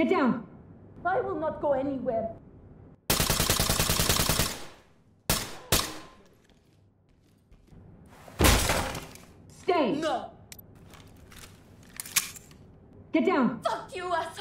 Get down! I will not go anywhere. Stay! No! Get down! Fuck you, asshole!